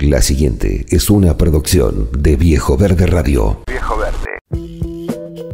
La siguiente es una producción de Viejo Verde Radio. Viejo Verde.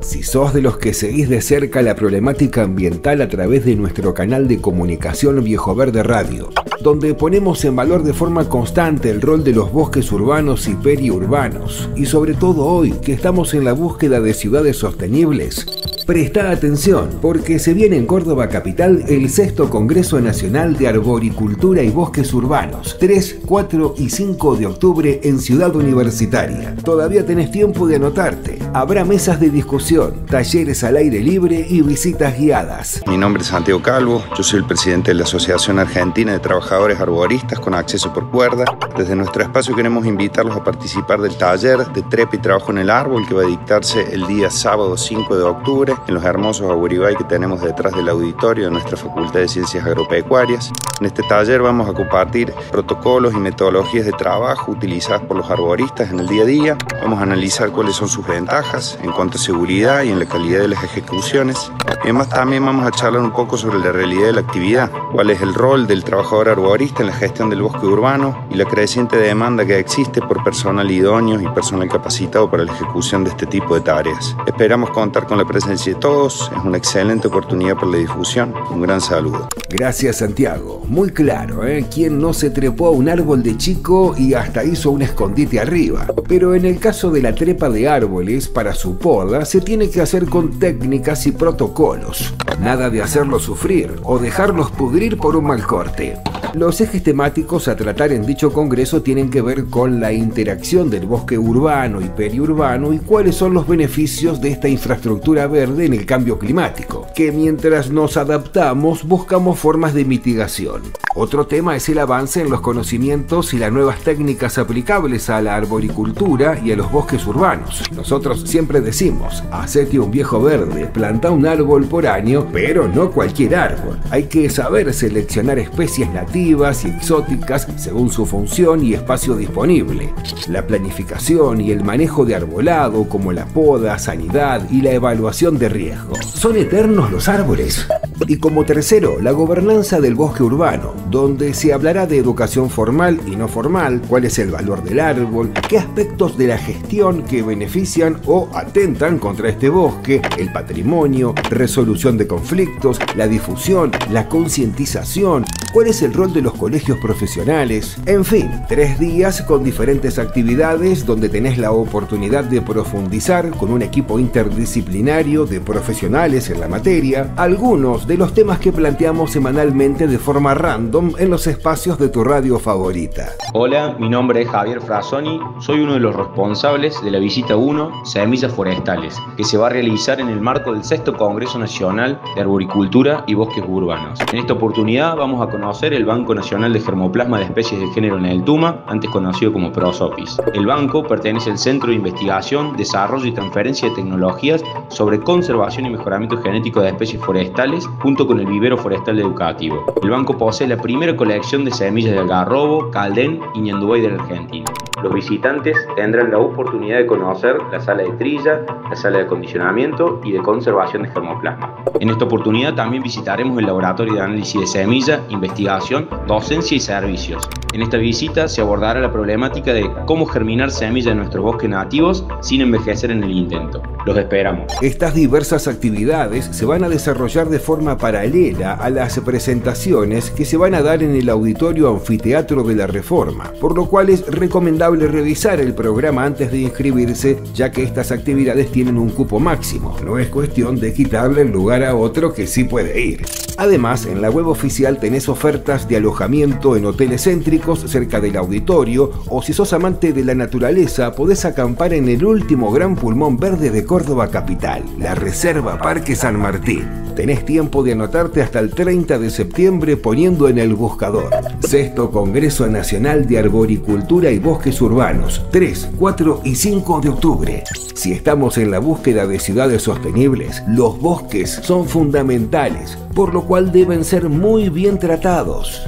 Si sos de los que seguís de cerca la problemática ambiental a través de nuestro canal de comunicación Viejo Verde Radio, donde ponemos en valor de forma constante el rol de los bosques urbanos y periurbanos, y sobre todo hoy que estamos en la búsqueda de ciudades sostenibles, Presta atención, porque se viene en Córdoba Capital el sexto Congreso Nacional de Arboricultura y Bosques Urbanos, 3, 4 y 5 de octubre en Ciudad Universitaria. Todavía tenés tiempo de anotarte. Habrá mesas de discusión, talleres al aire libre y visitas guiadas. Mi nombre es Santiago Calvo, yo soy el presidente de la Asociación Argentina de Trabajadores Arboristas con acceso por cuerda. Desde nuestro espacio queremos invitarlos a participar del taller de trepa y trabajo en el árbol que va a dictarse el día sábado 5 de octubre en los hermosos aburibay que tenemos detrás del auditorio de nuestra Facultad de Ciencias Agropecuarias. En este taller vamos a compartir protocolos y metodologías de trabajo utilizadas por los arboristas en el día a día. Vamos a analizar cuáles son sus ventajas en cuanto a seguridad y en la calidad de las ejecuciones. Además también vamos a charlar un poco sobre la realidad de la actividad, cuál es el rol del trabajador arborista en la gestión del bosque urbano y la creciente demanda que existe por personal idóneo y personal capacitado para la ejecución de este tipo de tareas. Esperamos contar con la presencia de todos. Es una excelente oportunidad para la difusión. Un gran saludo. Gracias Santiago. Muy claro, ¿eh? ¿Quién no se trepó a un árbol de chico y hasta hizo un escondite arriba? Pero en el caso de la trepa de árboles, para su poda, se tiene que hacer con técnicas y protocolos. Nada de hacerlos sufrir o dejarlos pudrir por un mal corte. Los ejes temáticos a tratar en dicho congreso tienen que ver con la interacción del bosque urbano y periurbano y cuáles son los beneficios de esta infraestructura verde en el cambio climático, que mientras nos adaptamos buscamos formas de mitigación. Otro tema es el avance en los conocimientos y las nuevas técnicas aplicables a la arboricultura y a los bosques urbanos. Nosotros siempre decimos, hacete un viejo verde, planta un árbol por año, pero no cualquier árbol. Hay que saber seleccionar especies nativas y exóticas según su función y espacio disponible. La planificación y el manejo de arbolado como la poda, sanidad y la evaluación de riesgo. ¿Son eternos los árboles? Y como tercero, la gobernanza del bosque urbano, donde se hablará de educación formal y no formal, cuál es el valor del árbol, qué aspectos de la gestión que benefician o atentan contra este bosque, el patrimonio, resolución de conflictos, la difusión, la concientización, cuál es el rol de los colegios profesionales, en fin, tres días con diferentes actividades donde tenés la oportunidad de profundizar con un equipo interdisciplinario de profesionales en la materia, algunos de los temas que planteamos semanalmente de forma random en los espacios de tu radio favorita. Hola, mi nombre es Javier Frasoni, soy uno de los responsables de la visita 1 Semillas Forestales, que se va a realizar en el marco del sexto Congreso Nacional de Arboricultura y Bosques Urbanos. En esta oportunidad vamos a conocer el Banco Nacional de Germoplasma de Especies de Género en el Tuma, antes conocido como Prosopis. El banco pertenece al Centro de Investigación, Desarrollo y Transferencia de Tecnologías sobre Conservación y Mejoramiento Genético de Especies Forestales, junto con el Vivero Forestal Educativo. El banco posee la primera colección de semillas de algarrobo, caldén y ñandubay de la Argentina. Los visitantes tendrán la oportunidad de conocer la sala de trilla, la sala de acondicionamiento y de conservación de germoplasma. En esta oportunidad también visitaremos el laboratorio de análisis de semilla, investigación, docencia y servicios. En esta visita se abordará la problemática de cómo germinar semillas en nuestros bosques nativos sin envejecer en el intento. Los esperamos. Estas diversas actividades se van a desarrollar de forma paralela a las presentaciones que se van a dar en el auditorio anfiteatro de la Reforma, por lo cual es recomendable revisar el programa antes de inscribirse, ya que estas actividades tienen un cupo máximo. No es cuestión de quitarle el lugar a otro que sí puede ir. Además, en la web oficial tenés ofertas de alojamiento en hoteles céntricos cerca del auditorio o si sos amante de la naturaleza podés acampar en el último gran pulmón verde de Córdoba capital, la Reserva Parque San Martín. Tenés tiempo de anotarte hasta el 30 de septiembre poniendo en el buscador. Sexto Congreso Nacional de Arboricultura y Bosques Urbanos, 3, 4 y 5 de octubre. Si estamos en la búsqueda de ciudades sostenibles, los bosques son fundamentales, por lo cual deben ser muy bien tratados.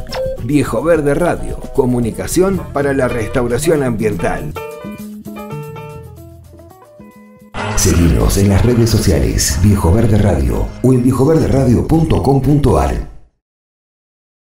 Viejo Verde Radio, comunicación para la restauración ambiental. Seguimos en las redes sociales Viejo Verde Radio o en viejoverderadio.com.ar.